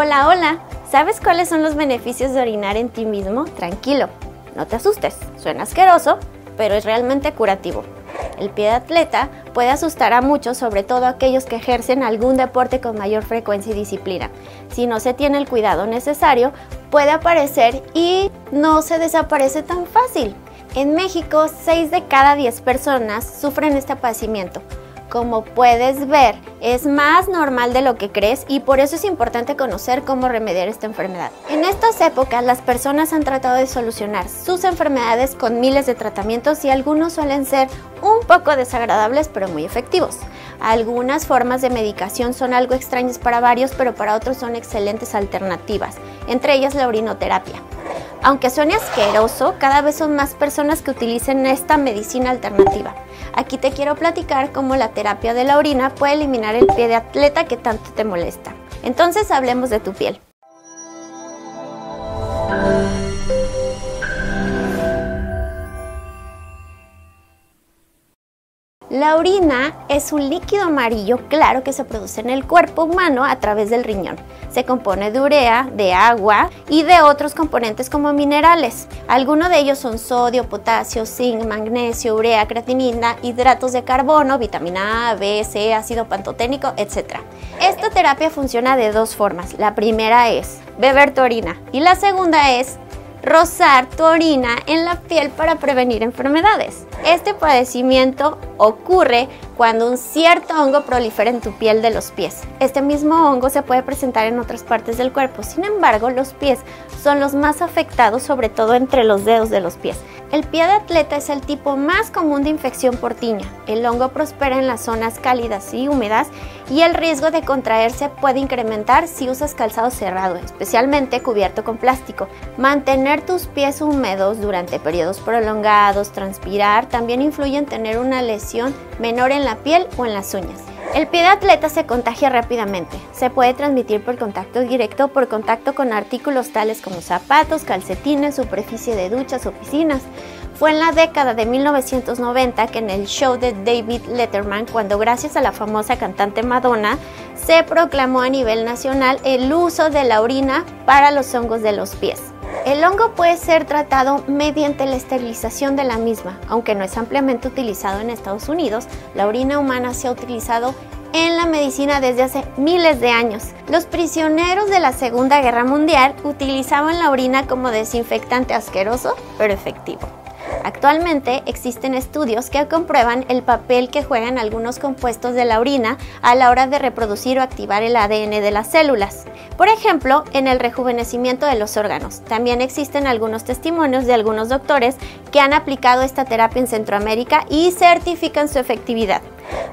Hola, hola. ¿Sabes cuáles son los beneficios de orinar en ti mismo? Tranquilo, no te asustes. Suena asqueroso, pero es realmente curativo. El pie de atleta puede asustar a muchos, sobre todo a aquellos que ejercen algún deporte con mayor frecuencia y disciplina. Si no se tiene el cuidado necesario, puede aparecer y no se desaparece tan fácil. En México, 6 de cada 10 personas sufren este padecimiento. Como puedes ver, es más normal de lo que crees y por eso es importante conocer cómo remediar esta enfermedad. En estas épocas, las personas han tratado de solucionar sus enfermedades con miles de tratamientos y algunos suelen ser un poco desagradables pero muy efectivos. Algunas formas de medicación son algo extrañas para varios, pero para otros son excelentes alternativas, entre ellas la orinoterapia. Aunque suene asqueroso, cada vez son más personas que utilizan esta medicina alternativa. Aquí te quiero platicar cómo la terapia de la orina puede eliminar el pie de atleta que tanto te molesta. Entonces hablemos de tu piel. La orina es un líquido amarillo claro que se produce en el cuerpo humano a través del riñón. Se compone de urea, de agua y de otros componentes como minerales. Algunos de ellos son sodio, potasio, zinc, magnesio, urea, creatinina, hidratos de carbono, vitamina A, B, C, ácido pantoténico, etc. Esta terapia funciona de dos formas. La primera es beber tu orina y la segunda es rozar tu orina en la piel para prevenir enfermedades. Este padecimiento ocurre cuando un cierto hongo prolifera en tu piel de los pies. Este mismo hongo se puede presentar en otras partes del cuerpo, sin embargo los pies son los más afectados, sobre todo entre los dedos de los pies. El pie de atleta es el tipo más común de infección por tiña. El hongo prospera en las zonas cálidas y húmedas y el riesgo de contraerse puede incrementar si usas calzado cerrado, especialmente cubierto con plástico. Mantener tus pies húmedos durante periodos prolongados, transpirar, también influye en tener una lesión menor en la piel o en las uñas. El pie de atleta se contagia rápidamente. Se puede transmitir por contacto directo o por contacto con artículos tales como zapatos, calcetines, superficie de duchas o piscinas. Fue en la década de 1990 que en el show de David Letterman, cuando gracias a la famosa cantante Madonna, se proclamó a nivel nacional el uso de la orina para los hongos de los pies. El hongo puede ser tratado mediante la esterilización de la misma, aunque no es ampliamente utilizado en Estados Unidos, la orina humana se ha utilizado en la medicina desde hace miles de años. Los prisioneros de la Segunda Guerra Mundial utilizaban la orina como desinfectante asqueroso, pero efectivo. Actualmente existen estudios que comprueban el papel que juegan algunos compuestos de la orina a la hora de reproducir o activar el ADN de las células. Por ejemplo, en el rejuvenecimiento de los órganos. También existen algunos testimonios de algunos doctores que han aplicado esta terapia en Centroamérica y certifican su efectividad.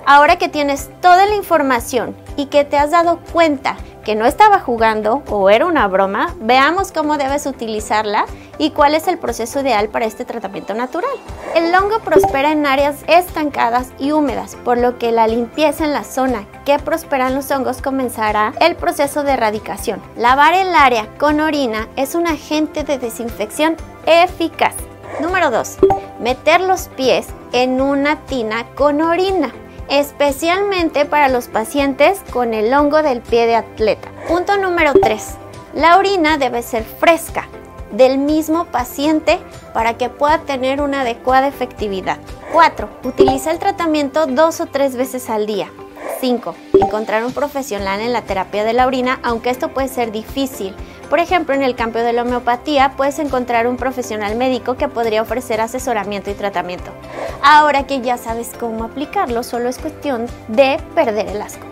Ahora que tienes toda la información y que te has dado cuenta que no estaba jugando o era una broma, veamos cómo debes utilizarla y cuál es el proceso ideal para este tratamiento natural. El hongo prospera en áreas estancadas y húmedas, por lo que la limpieza en la zona que prosperan los hongos comenzará el proceso de erradicación. Lavar el área con orina es un agente de desinfección eficaz. Número 2. Meter los pies en una tina con orina especialmente para los pacientes con el hongo del pie de atleta. Punto número 3. La orina debe ser fresca del mismo paciente para que pueda tener una adecuada efectividad. 4. Utiliza el tratamiento dos o tres veces al día. 5. Encontrar un profesional en la terapia de la orina, aunque esto puede ser difícil. Por ejemplo, en el campo de la homeopatía puedes encontrar un profesional médico que podría ofrecer asesoramiento y tratamiento. Ahora que ya sabes cómo aplicarlo, solo es cuestión de perder el asco.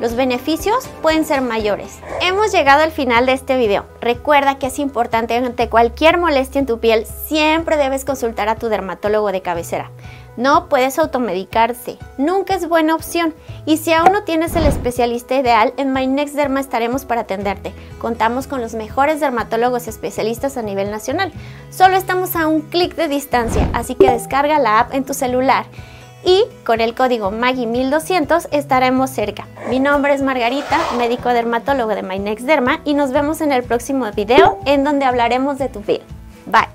Los beneficios pueden ser mayores. Hemos llegado al final de este video. Recuerda que es importante ante cualquier molestia en tu piel, siempre debes consultar a tu dermatólogo de cabecera. No puedes automedicarse, nunca es buena opción. Y si aún no tienes el especialista ideal, en My Next Derma estaremos para atenderte. Contamos con los mejores dermatólogos especialistas a nivel nacional. Solo estamos a un clic de distancia, así que descarga la app en tu celular. Y con el código Maggie1200 estaremos cerca. Mi nombre es Margarita, médico dermatólogo de My Next Derma, y nos vemos en el próximo video en donde hablaremos de tu piel. Bye.